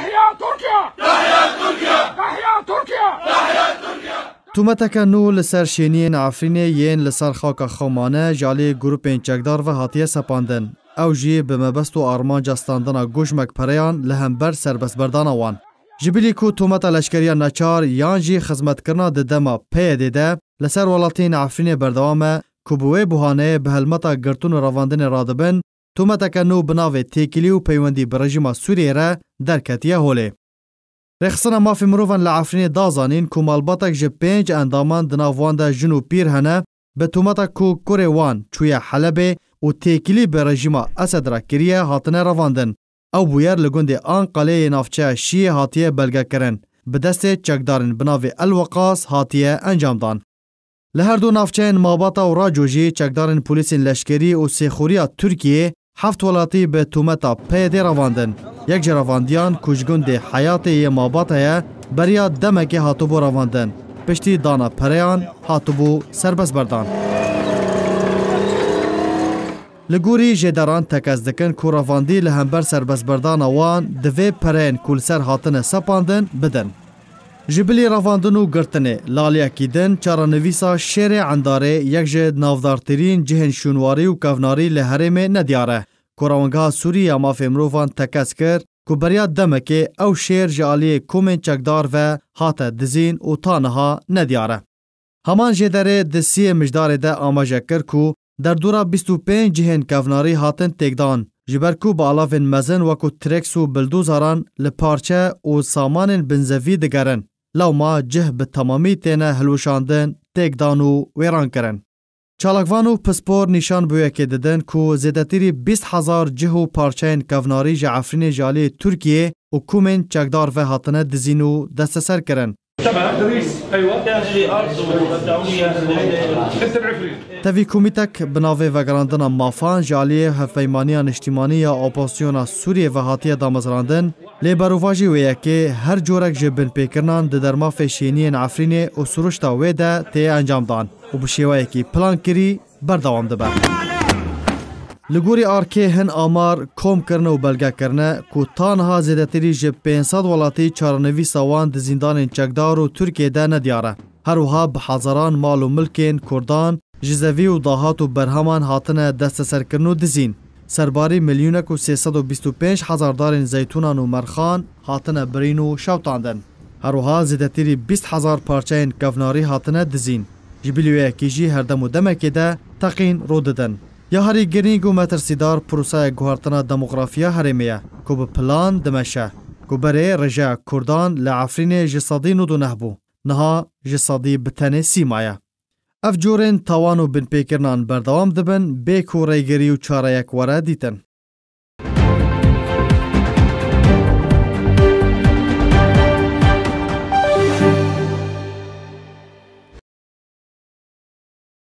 Tahya Türkiye! Tahya Türkiye! Tahya Türkiye! Tahya Türkiye! Tometeke nû li ser şêniyên Efrînê yên li ser xaka xwe mane ji aliyê grûpên çekdar ve hatiye sepandin. Ew jî bi mebest û armanca standina goşmek pereyan li hember serbestberdana wan. Ji bilî ku tometa leşkeriya neçar yan jî xizmetkirina di dema PYD'ê de li ser welatiyên Efrînê berdewam e ku bi wê buhaneyê bi helmeta girtin û revandinê radibin, tometeke nû bi navê Têkilî û peywendî bi rejîma Sûriyeyê re derketiye holê. Rêxistina Mafê Mirovan li Efrînê da zanîn ku malbatek ji pênc endaman di nav wan de jin û pîr hene bi tometa ku kurê wan çûye Helebê û têkilî bi rejîma Esed re kiriye hatine revandin. Ew bûyer li gundê Anqalê yê navçeya Şiyê hatiye belgekirin. Bi destê çekdarên bi navê El Weqas hatiye encamdan. Li her du navçeyên Mabata û Raco jî çekdarên polîsên leşkerî û sêxuriya Tirkiyeyê heft welatî bi tûmeta PYDê ravandin. Yek ji ravandiyan ku ji gundê Heyatê yê Mabatê ye beriya demekê hatibû ravandin, piştî dana pereyan hatibû serbest berdan. Li gorî jêderan tekez dikin ku ravandî li hember serbestberdana wan divê pereyên ku li ser hatine sepandin bidin. Ji bilî revandin û girtinê laliyekî din çarenivîsa Şêrê Endarê yek ji navdartirîn cihên şûnwarî û kevnarî li herêmê ne diyar e. Ku Rewingeha Sûrî ya Mafê Mirovan tekez kir ku beriya demekê ew şêr ji aliyê komên çekdar ve hate dizîn û ta niha ne diyar e. Heman jê derê di siyê mijdarê de amaje kir ku derdora bîst û pênc cihên kevnarî hatin têkdan ji ber ku bi alavên mezin wekû trêks û bildozaran li parçe û samanên binzevî digerin, lewma cih bi temamî têne hilwişandin, têkdan û wêrankirin. Çalakvan û pispor nîşan bi yekê didin ku zêdetirî bîst hezar cih û parçeyên kevnarî ji Efrînê ji aliyê Tirkiyê û komên çekdar ve hatine dizîn û desteser kirin. Tevî komîtek bi navê Vegerandina Mafan ji aliyê Hevpeymaniya Niştîmanî ya Opozisyona Sûriyê ve hatiye damezrandin, lê berovajî wê yekê her corek ji binpêkirinan di dermafê şêniyên Efrînê û sûrişta wê de tê encamdan. û bi şêweyekî plankirî berdewam dibe. Li gorî ARK'ê hin amar kom kirine û belge kirine ku ta niha zêdetirî ji pênc sed welatî çarenivîsa wan di zîndanên çekdar û Tirkiyeyê de ne diyar e. Her wiha bi hezaran mal û milkên Kurdan, ji zevî û dahat û berheman hatine desteserkirin û dizîn. Serbarî milyonek û sê sed û bîst û pênc hezar darên zeytûnan û merxan hatine birîn û şewitandin. Her wiha zêdetirî bîst hezar parçeyên kevnarî hatine dizîn. Ji bilî wê yekê jî her dem û demekê de teqîn rû didin. Ya herî girîng û metirsîdar prosaya guhertina demografiya herêmê ye ku bi plan dimeşe. Ku berê rêjeya kurdan li Efrînê ji sedî nod û neh bû, niha ji sedî bi tenê sî maye. Ev corên tawan û binpêkirinan berdewam dibin bê ku rêgerî û çareyek were dîtin.